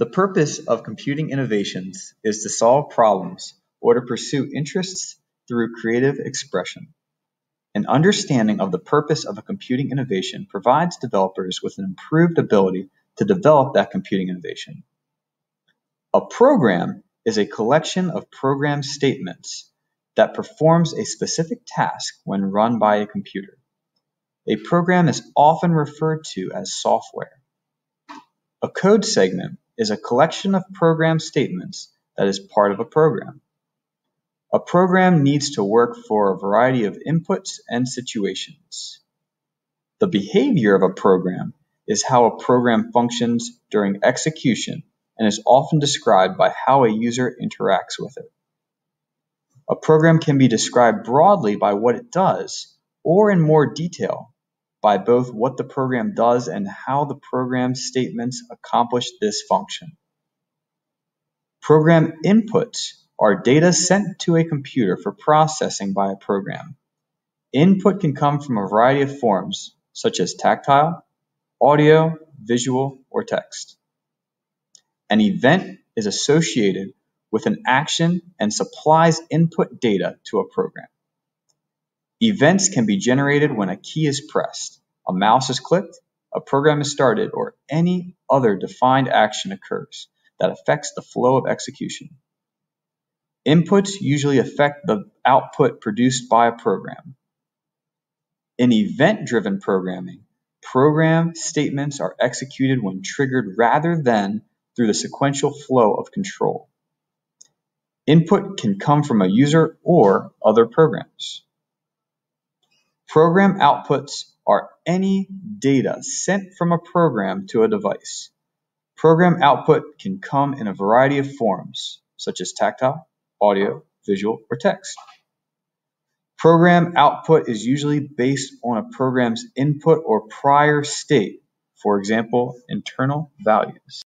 The purpose of computing innovations is to solve problems or to pursue interests through creative expression. An understanding of the purpose of a computing innovation provides developers with an improved ability to develop that computing innovation. A program is a collection of program statements that performs a specific task when run by a computer. A program is often referred to as software. A code segment is a collection of program statements that is part of a program. A program needs to work for a variety of inputs and situations. The behavior of a program is how a program functions during execution and is often described by how a user interacts with it. A program can be described broadly by what it does or in more detail by both what the program does and how the program statements accomplish this function. Program inputs are data sent to a computer for processing by a program. Input can come from a variety of forms, such as tactile, audio, visual, or text. An event is associated with an action and supplies input data to a program. Events can be generated when a key is pressed, a mouse is clicked, a program is started, or any other defined action occurs that affects the flow of execution. Inputs usually affect the output produced by a program. In event-driven programming, program statements are executed when triggered rather than through the sequential flow of control. Input can come from a user or other programs. Program outputs are any data sent from a program to a device. Program output can come in a variety of forms, such as tactile, audio, visual, or text. Program output is usually based on a program's input or prior state, for example, internal values.